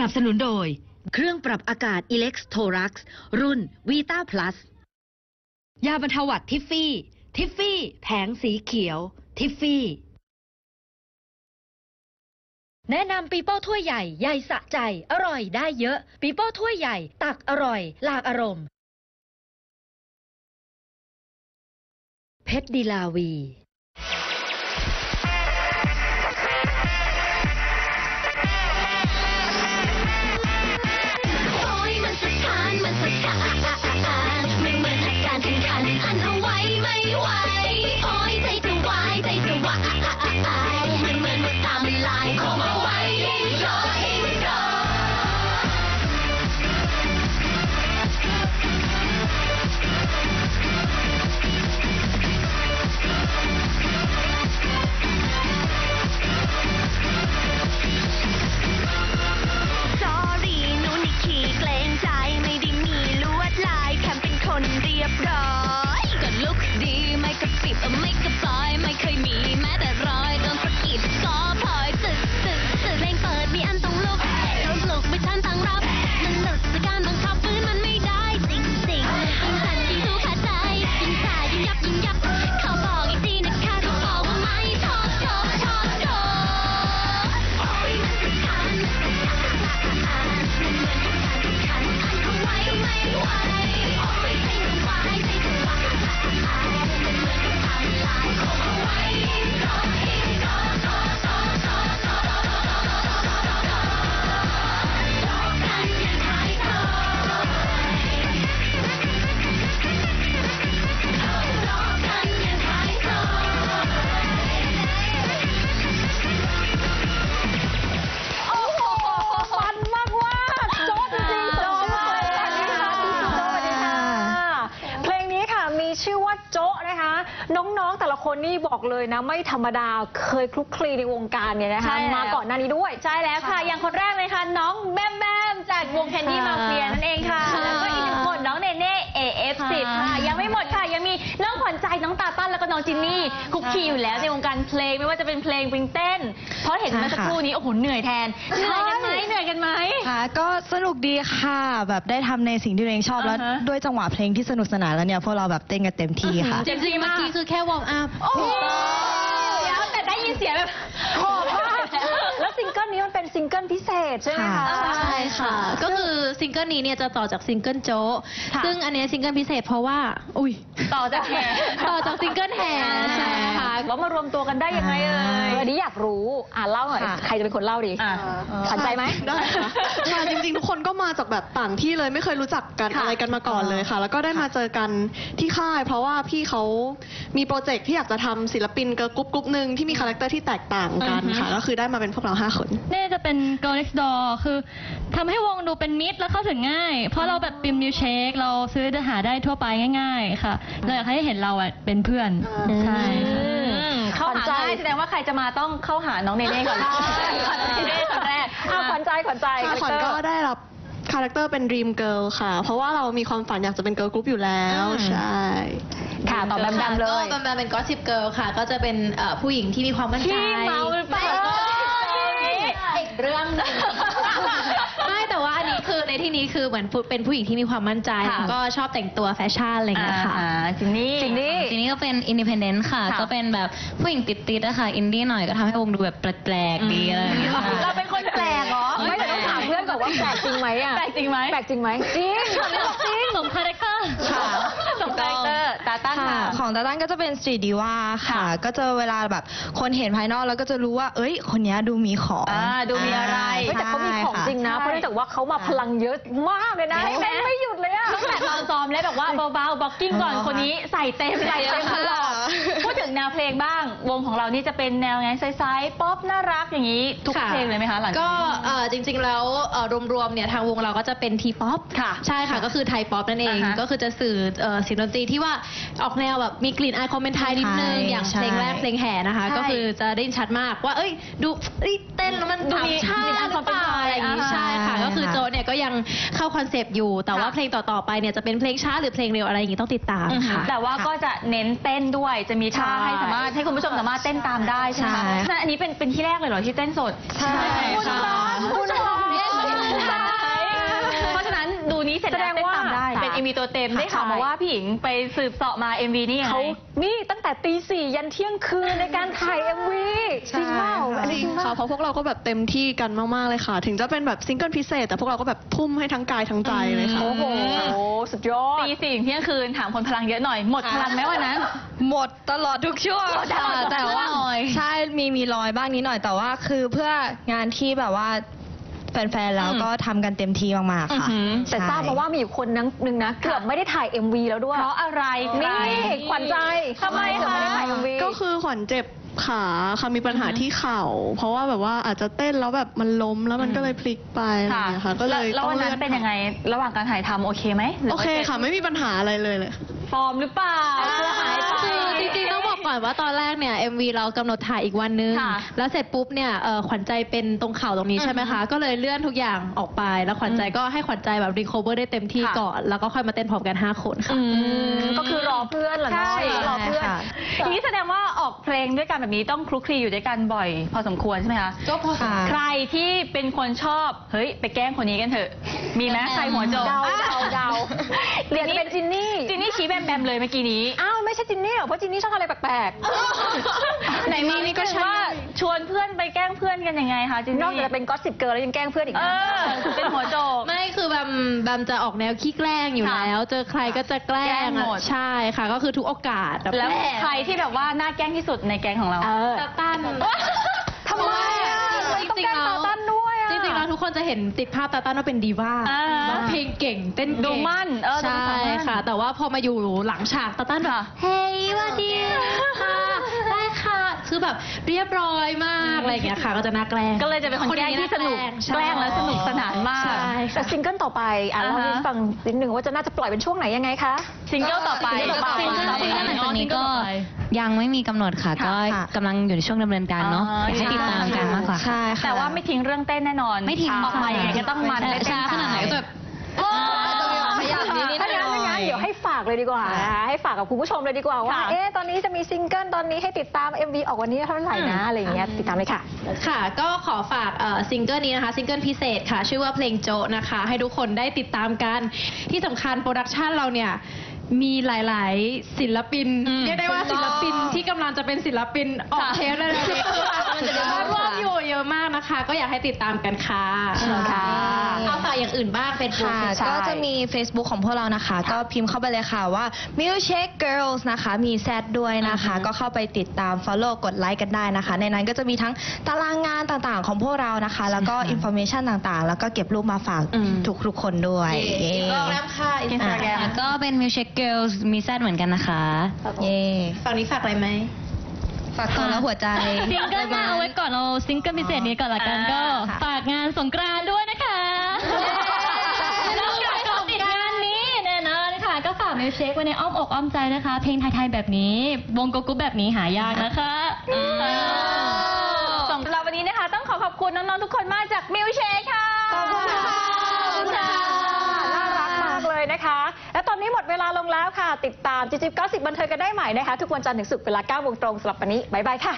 นับสนุนโดย เครื่องปรับอากาศ Elex t o r u x รุ่น Vita Plus ยาบรรเทาหวัดทิฟฟี่ ทิฟฟี่ แผงสีเขียว ทิฟฟี่ แนะนำปีโป้ถ้วยใหญ่ ใหญ่สะใจ อร่อยได้เยอะ ปีโป้ถ้วยใหญ่ ตักอร่อย หลากอารมณ์ เพชรดีลาวี ไหวโอ้ยใจจะวายใจจะวาย นะคะน้องๆแต่ละคนนี่บอกเลยนะ ไม่ธรรมดาเคยคลุกคลีในวงการเนี่ยนะคะ ใช่แล้ว มาก่อนหน้านี้ด้วย ใช่แล้วค่ะ อย่างคนแรกเลยค่ะ น้องแบมแบมจากวง Candy Mafia นั่นเองค่ะ ค่ะ แล้วก็น้องจินนี่คลุกคลีอยู่แล้วในวงการเพลงไม่ว่าจะเป็นเพลงเพลงเต้น เพราะเห็นเมื่อสักครู่นี้โอ้โหเหนื่อยแทนเหนื่อยกันไหมเหนื่อยกันไหม ค่ะก็สนุกดีค่ะแบบได้ทำในสิ่งที่ตัวเองชอบแล้ว อ่าฮะ ด้วยจังหวะเพลงที่สนุกสนานแล้วเนี่ยพวกเราแบบเต้นกันเต็มที่ค่ะจริงๆเมื่อกี้คือแค่ warm up โอ้โหเดี๋ยวแต่ได้ยินเสียงแบบหอบมาก ซิงเกิลพิเศษใช่ไหมคะค่ะใช่ค่ะ ก็คือซิงเกิลนี้เนี่ยจะต่อจากซิงเกิลโจ๊ะค่ะ ซึ่งอันเนี้ยซิงเกิลพิเศษเพราะว่า อุ้ย ต่อจากแห่ต่อจากซิงเกิลแห่ใช่ค่ะว่ามารวมตัวกันได้ยังไงเอ่ย อันนี้อยากรู้อะเล่าหน่อยค่ะ ใครจะเป็นคนเล่าดีอะขวัญใจไหม ได้ค่ะค่ะจริงๆ ทุกคนก็มาจากแบบต่างที่เลยไม่เคยรู้จักกันค่ะอะไรกันมาก่อนเลยค่ะ แล้วก็ได้มาเจอกันที่ค่าย เพราะว่าพี่เขามีโปรเจกต์ที่อยากจะทำศิลปินเกิร์ลกรุ๊ปกรุ๊ปหนึ่งที่มีคาแรคเตอร์ที่แตกต่างกันค่ะ ก็คือได้มาเป็นพวกเราห้าคนนี่จะเป็น Girl Next Door คือทำให้วงดูเป็นมิตรและเข้าถึงง่าย เพราะเราแบบปิมมิวเชคเราซื้อจะหาได้ทั่วไปง่าย ๆ ค่ะเราอยากให้เห็นเราอะเป็นเพื่อนใช่ค่ะเข้าหาง่ายแสดงว่าใครจะมาต้องเข้าหาน้องเนเน่ก่อนใช่น้องเนเน่คนแรกอะขวัญใจขวัญใจค่ะขวัญก็ได้รับคาแรคเตอร์เป็น Dream Girl ค่ะ เพราะว่าเรามีความฝันอยากจะเป็นเกิร์ลกรุ๊ปอยู่แล้วใช่ ค่ะตอบแบมแบมเลย ก็แบมแบมเป็น Gossip Girl ค่ะ ก็จะเป็นเอ่อผู้หญิงที่มีความมั่นใจขี้เมาหรือเปล่า อีกเรื่องหนึงไม่แต่ว่าอันนี้คือในที่นี้คือ เหมือนเป็นผู้หญิงที่มีความมั่นใจค่ะ แล้วก็ชอบแต่งตัวแฟชั่นอะไรอย่างเงี้ยค่ะ อ่าจินนี่ จินนี่ ทีนี้ก็เป็น independent ค่ะ ค่ะ ก็เป็นแบบผู้หญิงติสท์ๆนะคะอินดี้หน่อยก็ทำให้วงดูแบบแปลกๆดีอะไรอย่างเงี้ยค่ะ เราเป็นคนแปลกเหรอไม่แต่ต้องถามเพื่อนก่อนว่าแปลกจริงไหมอะแปลกจริงไหมแปลกจริงไหมจริงจริงสมคาแรคเตอร์ ค่ะ สมคาแรคเตอร์ตาตั้งค่ะค่ะ ของตาตั้นก็จะเป็น street diva ค่ะ ก็จะเวลาแบบคนเห็นภายนอกแล้วก็จะรู้ว่า เอ้ย คนเนี้ยดูมีของอ่าดูมีอะไรเฮ้ยแต่เขามีของจริงนะ เพราะเนื่องจากว่าเขามาพลังเยอะมากเลยนะใช่ไหมเต้นไม่หยุดเลยอะตั้งแต่ตอนซ้อมแล้วแบบว่าเบาๆ blocking ก่อนอ๋อคนนี้ใส่เต็มใส่เต็มตลอด พูดถึงแนวเพลงบ้าง วงของเรานี่จะเป็นแนวไงไซส์ๆป๊อปน่ารักอย่างนี้ ทุกค่ะเพลงเลยไหมคะหลังจากก็นี้ เอ่อจริงๆแล้วเอ่อรวมๆเนี่ยทางวงเราก็จะเป็น T-pop ค่ะใช่ค่ะก็คือ Thai pop นั่นเอง อ่าฮะก็คือจะสื่อเอ่อเสียงดนตรีที่ว่าออกแนวแบบมีกลิ่นอายความเป็นไทยนิดนึงใช่อย่างใช่เพลงแรกเพลงแห่นะคะ ใช่ก็คือจะได้ยินชัดมากว่าเอ้ยดูเอ้ยเต้นแล้วมันดูมีถามชามีติอันหรือเปล่าความเป็นไทยอะไรอย่างงี้อ่าฮะ ใช่ค่ะ ก็คือใช่ค่ะโจ๊ะเนี่ยก็ยังเข้าคอนเซปต์อยู่แต่ว่าค่ะเพลงต่อๆไปเนี่ยจะเป็นเพลงช้าหรือเพลงเร็วอะไรอย่างงี้ต้องติดตามค่ะ แต่ว่าก็จะเน้นเต้นด้วยจะมีท่าให้สามารถให้คุณผู้ชมสามารถเต้นตามได้ใช่ไหมนั่นอันนี้เป็นเป็นที่แรกเลยเหรอที่เต้นสด ใช่คุณค่ะ ตาคุณผู้ชมเนี่ยเห็เพราะฉะนั้นดูนี้เสร็จแสดล้วงเต้นว่าตามได้ MV ตัวเต็มได้ข่าวมาว่าพี่หญิงไปสืบเสาะมา MV นี่ยังไง เขานี่ตั้งแต่ตีสี่ยันเที่ยงคืนในการถ่าย MV จริงเปล่าอันจนี้ริจงริงเปค่ะล่าเพราะพวกเราก็แบบเต็มที่กันมาก ๆ เลยค่ะ ถึงจะเป็นแบบซิงเกิลพิเศษ แต่พวกเราก็แบบทุ่มให้ทั้งกายทั้งใจเลยค่ะ โอ้โห สุดยอด ตีสี่ถึงเที่ยงคืนถามคนพลังเยอะหน่อย หมดพลังไหมวันนั้น หมดตลอดทุกช่วงหมดตลอดทุกแต่ว่าช่วงเลยใช่มีมีรอยบ้างนิดหน่อยแต่ว่าคือเพื่องานที่แบบว่า แฟนๆแล้วก็ทำกันเต็มที่มาก ๆ ค่ะอือหือแต่ทราบมาว่ามีอยู่คนนึงนึงนะ เกือบไม่ได้ถ่าย MV แล้วด้วย เพราะอะไรนี่ขวัญใจทำไมเกือบคะไม่ได้ถ่าย MV ก็คือขวัญเจ็บขาค่ะมีปัญหาที่เข่า เพราะว่าแบบว่าอาจจะเต้นแล้วแบบมันล้มแล้วมันก็เลยพลิกไปอะไรอย่างเงี้ยค่ะ ก็เลยแล้วต้อวังนนั้เลื่อนนเป็นยังไง ระหว่างการถ่ายทำโอเคไหมหรืโอว่าเคจ็บค่ะ ไม่มีปัญหาอะไรเลยเลย ฟอร์มหรือเปล่าเสื้อหาย กก่อนว่าตอนแรกเนี่ย MV เรากำหนดถ่ายอีกวันนึง ค่ะแล้วเสร็จปุ๊บเนี่ยเอ่อขวัญใจเจ็บตรงเข่าตรงนี้ใช่ไหมคะ ก็เลยเลื่อนทุกอย่างออกไป แล้วขวัญใจก็ให้ขวัญใจแบบ recover ได้เต็มที่ค่ะ ก่อน แล้วก็ค่อยมาเต้นพร้อมกัน 5 คนค่ะอืมก็คือรอเพื่อนเหรอเนาะใช่รอเพื่อนค่ะทีนี้แสดงว่าออกเพลงด้วยกันแบบนี้ต้องคลุกคลีอยู่ด้วยกันบ่อย พอสมควรใช่ไหมคะ ก็พอค่ะใครที่เป็นคนชอบ เฮ้ย ไปแกล้งคนนี้กันเถอะ มีไหมใครหัวโจกเดาเดาเดาเดี๋ยวจะเป็นจินนี่ จินนี่ชี้แบมแบมเลยเมื่อกี้นี้ อ้าว ไม่ใช่จินนี่เหรอเพราะจินนี่ชอบอะไรแปลกไหนมีนี่ก็ว่าชวนเพื่อนไปแกล้งเพื่อนกันยังไงคะจินๆนี่นอกจากจะเป็น Gossip Girl แล้วยังแกล้งเพื่อนอีกเอนะ อเป็นหัวโจก ไม่คือแบมแบมจะออกแนวขี้แกล้งอยู่ค่ะแล้ว เจอใครก็จะแกล้แกล้งงหมด อะใช่ค่ะ ก็คือทุกโอกาสแบบแล้วกงใครที่แบบว่าน่าแกล้งที่สุดในแก๊งของเรา เออ ตาตั้นทำไมอะทำไมต้องแกล้งตาตั้นด้วยอะจริงๆแล้วทุก คนจะเห็นติดภาพตาตั้นว่าเป็นดีว่าอ่า ร้องเพลงเก่ง เต้นเก่งดูมั่นเออดูใช่มั่นค่ะ แต่ว่าพอมาอยู่หลังฉากตาตั้นแบบค่ะเฮ้ยสวัสดีค่ะ ได้ค่ะ คือแบบเรียบร้อยมากอะไรอย่างเงี้ยค่ะก็จะน่าแกล้ง ก็เลยจะเป็นคนแกล้งที่สนุกใช่แกล้งแล้วสนุกสนานมาก ใช่แต่ค่ะซิงเกิลต่อไปอะอ่าฮะเล่าให้ฟังนิดนึงว่าจะน่าจะปล่อยเป็นช่วงไหนยังไงคะ ซิงเกิลต่อไป ซิงเกิลต่อไปซิงเกิลต่อไปซิงเกิลหลังจากนี้ก็ยังไม่มีกำหนดค่ะค่ะก็กำลังอยู่ในช่วงดำเนินการเนาะอ๋อ อยากให้ติดตามกันมากกว่าค่ะ ใช่ค่ะ แต่ว่าไม่ทิ้งเรื่องเต้นแน่นอนไม่ทิ้งออกมาค่ะ ยังไงก็ต้องมันใช่ได้เต้นช้าขนาดไหนก็จะแบบ อ๋อ ขยับนิดนิด ถ้างั้นถ้างั้นเดี๋ยวให้ฝากเลยดีกว่านะคะให้ฝากกับคุณผู้ชมเลยดีกว่าว่า ค่ะ เอ๊ะตอนนี้จะมีซิงเกิลตอนนี้ให้ติดตาม MV ออกวันนี้เท่าไหร่นะอะไรอย่างเงี้ยติดตามเลยค่ะ ค่ะ ก็ขอฝากเอ่อซิงเกิลนี้นะคะ ซิงเกิลพิเศษค่ะ ชื่อว่าเพลงโจ๊ะนะคะ ให้ทุกคนได้ติดตามกัน ที่สำคัญ production เราเนี่ย มีหลาย ๆ ศิลปินอืมเรียกได้ว่าศิลปินที่กำลังจะเป็นศิลปินออกค่ะเทปเลยนะนี่คือมันจะมาร่วมอยู่เยอะมากนะคะ ก็อยากให้ติดตามกันค่ะค่ะ เอาฝากอย่างอื่นบ้างเป็นค่ะใช่ก็จะมี Facebook ของพวกเรานะคะ ก็พิมพ์เข้าไปเลยค่ะว่า Milkshake Girls นะคะ มีแซดด้วยนะคะ ก็เข้าไปติดตาม Follow กดไลค์กันได้นะคะ ในนั้นก็จะมีทั้งตารางงานต่างๆ ของพวกเรานะคะ แล้วก็ Information ต่างๆ แล้วก็เก็บรูปมาฝากอืม ทุกๆคนด้วย เย้โปรแกรมค่ะ Instagram แล้วก็เป็น Milkshake Girls มีแซดเหมือนกันนะคะเย้ฝั่งนี้ฝากอะไรไหม ฝากตัวแล้วหัวใจ ซิงเกิลหน้าเอาไว้ก่อนเอาซิงเกิลพิเศษนี้ก่อนละกันอ่าก็ค่ะ ฝากงานสงกรานต์ด้วยนะคะแล้วอยากจะติดงานนี้แน่นอนค่ะก็ฝากมิวเชคไว้ในอ้อมอกอ้อมใจนะคะ เพลงไทยๆแบบนี้ วงโกกุแบบนี้หายากนะคะสำ ติดตามจิจิบก้าสิบบันเทิงกันได้ใหม่นะคะ ทุกวันจันทร์ถึงศุกร์เวลา9โมงตรงสำหรับวันนี้บ๊ายบายค่ะ